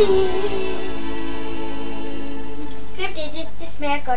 Good, you did the smack.